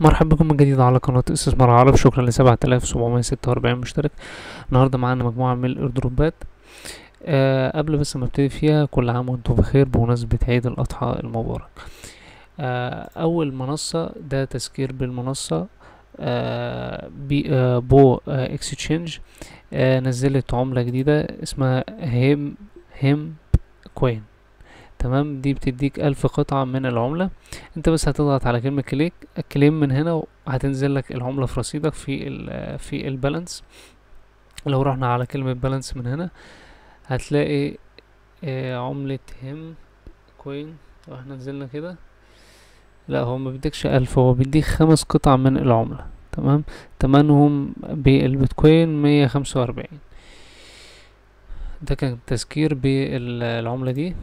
مرحبا بكم من جديد على قناة استثمار عرب. شكرا ستة وأربعين مشترك. النهاردة معانا مجموعة من ال airdrop ات آه قبل بس ما أبتدي فيها كل عام وأنتم بخير بمناسبة عيد الأضحى المبارك. آه أول منصة ده تذكير بالمنصة. آه بي آه بو آه exchange. آه نزلت عملة جديدة اسمها هيم هيم coin. تمام؟ دي بتديك ألف قطعة من العملة. انت بس هتضغط على كلمة click claim من هنا وهتنزل لك العملة في رصيدك في ال في ال balance لو رحنا على كلمة balance من هنا هتلاقي آه عملة هم coin لو إحنا نزلنا كده. لا هو ما بيديكش ألف هو بيديك خمس قطع من العملة. تمام؟ تمنهم بالبيتكوين مية خمسة وأربعين. ده كان تذكير بالعملة دي.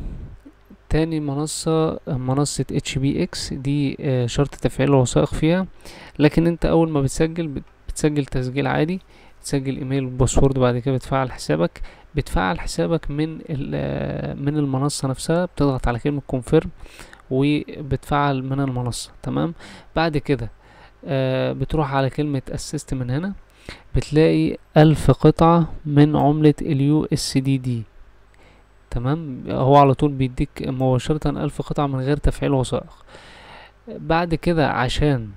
تاني منصة منصة HPX دي شرط تفعيل الوثائق فيها. لكن انت أول ما بتسجل بتسجل تسجيل عادي تسجل email و password بعد كده بتفعل حسابك. بتفعل حسابك من من المنصة نفسها بتضغط على كلمة confirm وبتفعل من المنصة تمام؟ بعد كده آه بتروح على كلمة assets من هنا. بتلاقي ألف قطعة من عملة ال USDD. تمام؟ هو على طول بيديك مباشرة ألف قطعة من غير تفعيل وثائق. بعد كده عشان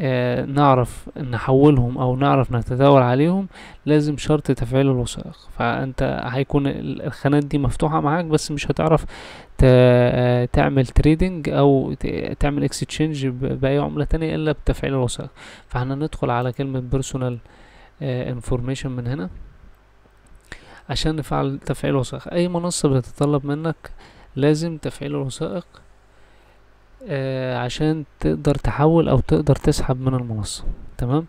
آه نعرف نحولهم أو نعرف نتداول عليهم لازم شرط تفعيل الوثائق. فأنت هيكون الخانات دي مفتوحة معاك بس مش هتعرف تعمل trading أو تعمل اكستشينج بأي عملة تانية إلا بتفعيل الوثائق. فإحنا ندخل على كلمة personal information من هنا. عشان نفعل تفعيل وثائق أي منصة بتتطلب منك لازم تفعيل الوثائق آه عشان تقدر تحول أو تقدر تسحب من المنصة تمام؟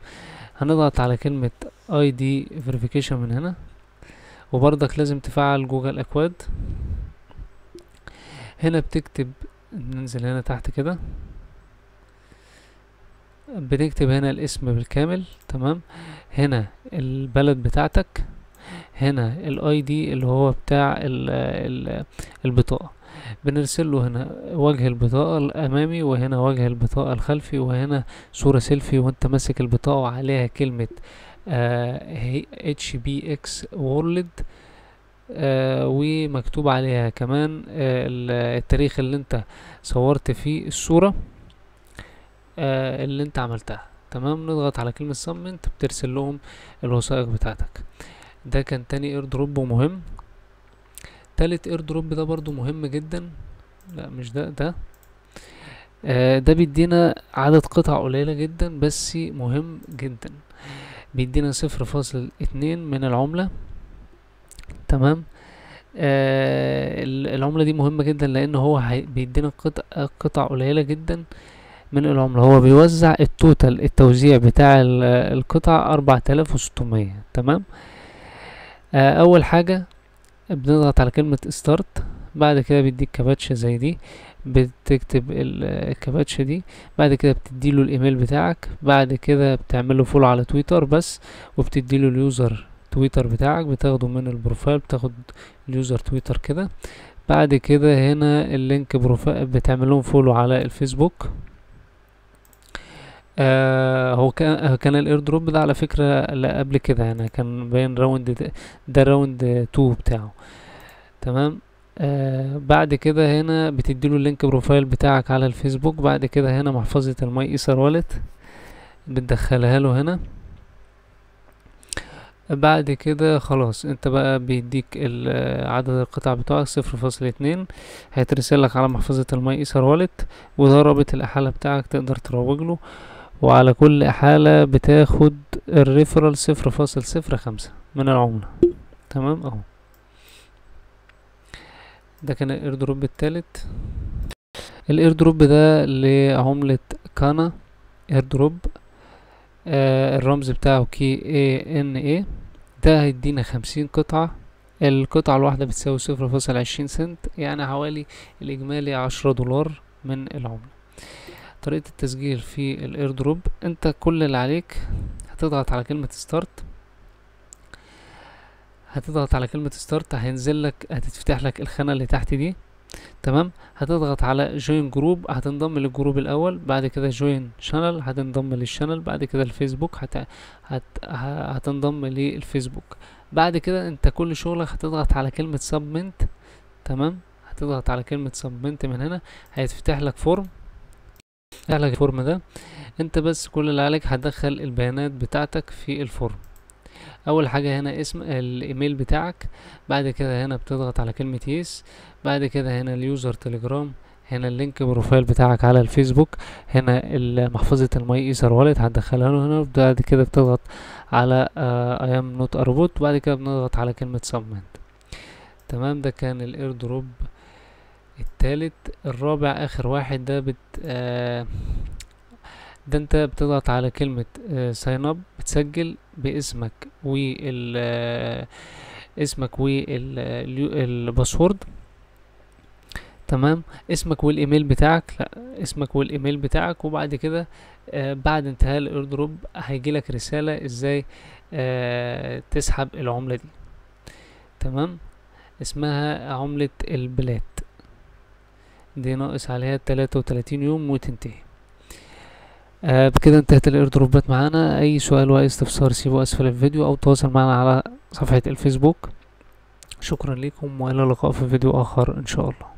هنضغط على كلمة ID verification من هنا وبرضك لازم تفعل جوجل اكواد هنا بتكتب ننزل هنا تحت كده. بنكتب هنا الاسم بالكامل. تمام؟ هنا البلد بتاعتك. هنا ال ID اللي هو بتاع ال ال البطاقة. بنرسل له هنا وجه البطاقة الأمامي وهنا وجه البطاقة الخلفي وهنا صورة سيلفي وانت ماسك البطاقة وعليها كلمة HPX World ومكتوب عليها كمان آه التاريخ اللي انت صورت فيه الصورة آه اللي انت عملتها. تمام؟ نضغط على كلمة سمنت بترسل لهم الوثائق بتاعتك. ده كان تاني airdrop مهم. تالت airdrop ده برضو مهم جدا. لا مش ده ده. آه ده بيدينا عدد قطع قليلة جدا بس مهم جدا. بيدينا صفر فاصل اتنين من العملة. تمام؟ آه العملة دي مهمة جدا لأن هو بيدينا قطع, قطع قليلة جدا من العملة. هو بيوزع ال total التوزيع بتاع القطع أربعة آلاف وستمية. تمام؟ أول حاجة بنضغط على كلمة start بعد كده بيديك كباتشة زي دي بتكتب الكباتشة دي بعد كده بتديله الإيميل بتاعك بعد كده بتعمله follow على تويتر بس وبتديله ال user تويتر بتاعك بتاخده من ال profile بتاخد ال user تويتر كده. بعد كده هنا ال link profile بتعملهم follow على الفيسبوك. آه هو كان كان ال airdrop ده على فكرة قبل كده يعني كان باين round ده, ده راوند 2 بتاعه. تمام؟ آه بعد كده هنا بتديله ال link profile بتاعك على الفيسبوك. بعد كده هنا محفظة ال MyEtherWallet بتدخلها له هنا. بعد كده خلاص انت بقى بيديك عدد القطع بتوعك صفر فاصل اتنين. هيترسلك على محفظة ال MyEtherWallet وده رابط الإحالة بتاعك تقدر تروج له. وعلى كل احالة بتاخد ال referral صفر فاصل صفر خمسة من العملة. تمام؟ أهو. ده كان ال airdrop التالت. ال airdrop ده لعملة كانا. airdrop آه الرمز بتاعه KANA ده هيدينا خمسين قطعة. القطعة الواحدة بتساوي صفر فاصل عشرين سنت يعني حوالي الإجمالي عشرة دولار من العملة. طريقة التسجيل في ال airdrop انت كل اللي عليك هتضغط على كلمة start هتضغط على كلمة start هينزل لك هتتفتح لك الخانة اللي تحت دي. تمام؟ هتضغط على join group هتنضم للجروب الأول بعد كده join channel هتنضم لل channel بعد كده الفيسبوك هت... هت... هتنضم للفيسبوك. بعد كده انت كل شغلك هتضغط على كلمة submit تمام؟ هتضغط على كلمة submit من هنا هيتفتح لك form لك ال form ده. انت بس كل اللي عليك هتدخل البيانات بتاعتك في ال form. أول حاجة هنا اسم الإيميل بتاعك بعد كده هنا بتضغط على كلمة yes بعد كده هنا ال user تليجرام هنا ال link profile بتاعك على الفيسبوك هنا محفظة ال MyEtherWallet هتدخلها له هنا وبعد كده بتضغط على I'm not a robot وبعد كده بنضغط على كلمة submit تمام؟ ده كان ال airdrop التالت الرابع آخر واحد ده بت آه ده انت بتضغط على كلمة sign up بتسجل باسمك وال آه، اسمك وال password تمام؟ اسمك والإيميل بتاعك لا اسمك والإيميل بتاعك وبعد كده آه بعد انتهاء ال airdrop هيجيلك رسالة إزاي آه تسحب العملة دي. تمام؟ اسمها عملة البلاد دي ناقص عليها تلاتة وتلاتين يوم وتنتهي. آه بكده انتهت الايردروبات معانا. أي سؤال وأي استفسار سيبه أسفل الفيديو أو تواصل معنا على صفحة الفيسبوك. شكرا لكم وإلى اللقاء في فيديو آخر إن شاء الله.